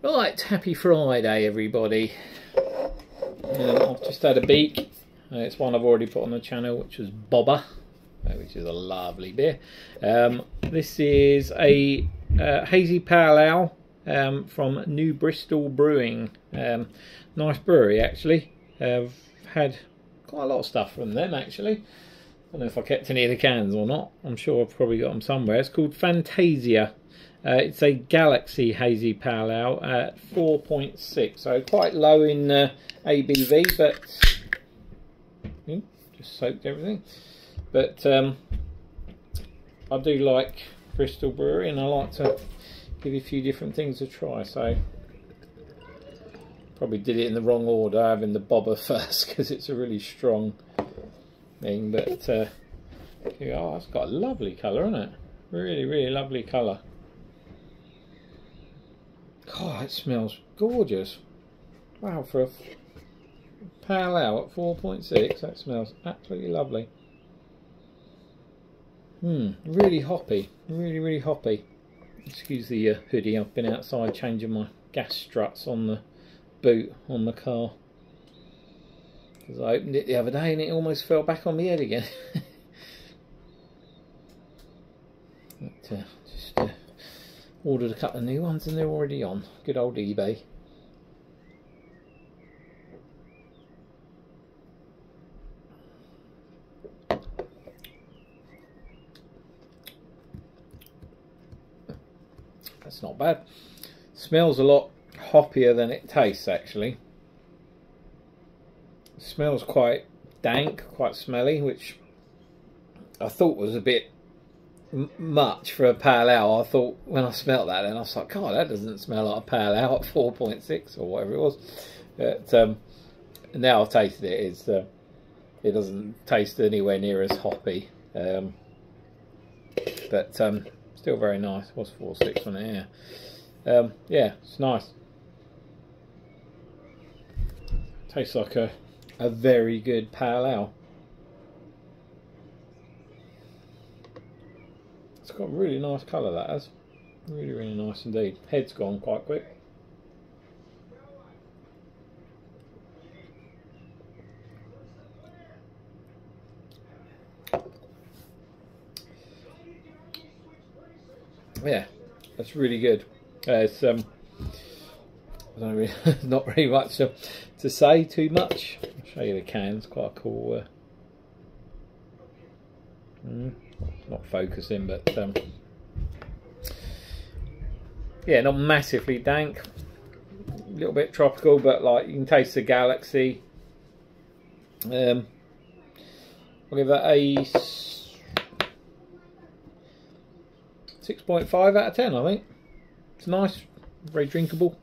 Right, happy Friday, everybody. Um, I've just had a beak. Uh, it's one I've already put on the channel, which was Bobber, uh, which is a lovely beer. Um, this is a uh, hazy pale ale um, from New Bristol Brewing. Um, nice brewery, actually. I've had quite a lot of stuff from them, actually. I don't know if I kept any of the cans or not. I'm sure I've probably got them somewhere. It's called Fantasia. Uh, it's a Galaxy Hazy Pale Ale at 4.6, so quite low in uh, ABV, but hmm, just soaked everything. But um, I do like Bristol Brewery, and I like to give you a few different things to try. So probably did it in the wrong order, having the bobber first because it's a really strong thing. But uh, oh, it's got a lovely colour, isn't it? Really, really lovely colour. God, it smells gorgeous. Wow, for a pale ale at 4.6, that smells absolutely lovely. Hmm, really hoppy. Really, really hoppy. Excuse the uh, hoodie, I've been outside changing my gas struts on the boot on the car. Because I opened it the other day and it almost fell back on my head again. but, uh, just uh, ordered a couple of new ones and they're already on. Good old eBay. That's not bad. Smells a lot hoppier than it tastes actually. Smells quite dank, quite smelly, which I thought was a bit much for a pale ale. I thought when I smelt that, and I was like, God, that doesn't smell like a pale ale at 4.6 or whatever it was. But um, now I've tasted it, it's, uh, it doesn't taste anywhere near as hoppy. Um, but um, still very nice. What's 4.6 on it? Yeah. Um, yeah, it's nice. Tastes like a, a very good pale ale. It's got a really nice colour that has. Really, really nice indeed. Head's gone quite quick. Yeah, that's really good. Uh, it's um, I don't really, not really much to, to say too much. I'll show you the cans. Quite a cool. Uh, mm, not focusing, but um, yeah, not massively dank. A little bit tropical, but like you can taste the galaxy. Um, I'll give that a 6.5 out of 10, I think. It's nice, very drinkable.